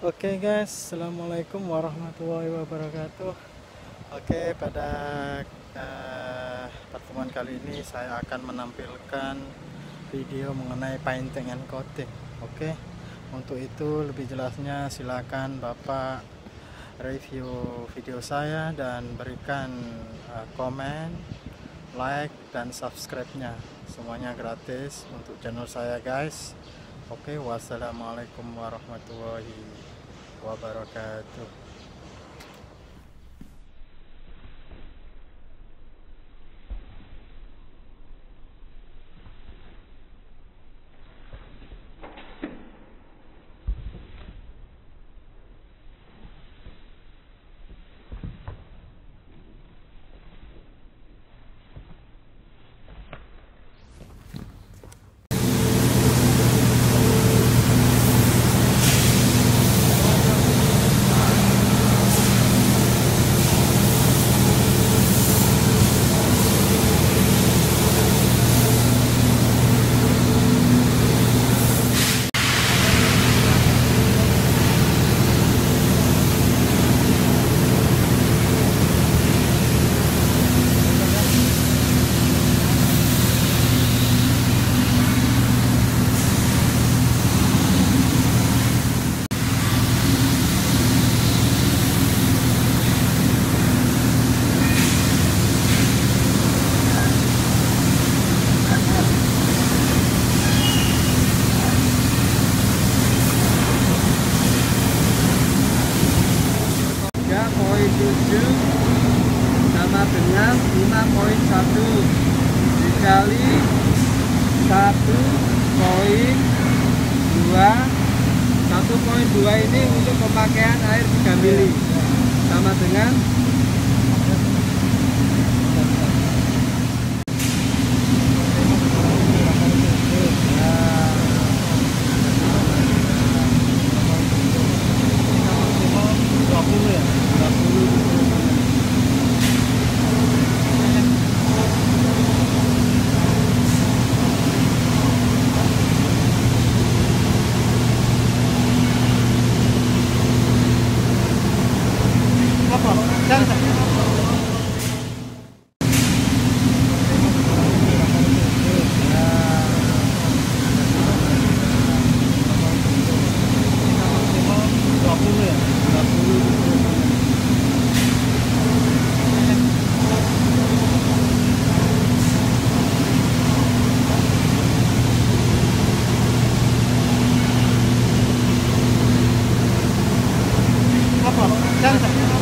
Oke guys, assalamualaikum warahmatullahi wabarakatuh. Oke, pada uh, pertemuan kali ini saya akan menampilkan video mengenai painting and coating. Oke, untuk itu lebih jelasnya silakan Bapak review video saya dan berikan uh, komen, like dan subscribe-nya. Semuanya gratis untuk channel saya guys. Oke, wassalamualaikum warahmatullahi o. wabarakatuh. sama dengan 5.1 dikali 1.2 1.2 ini untuk pemakaian air 3 mili sama dengan 这样子。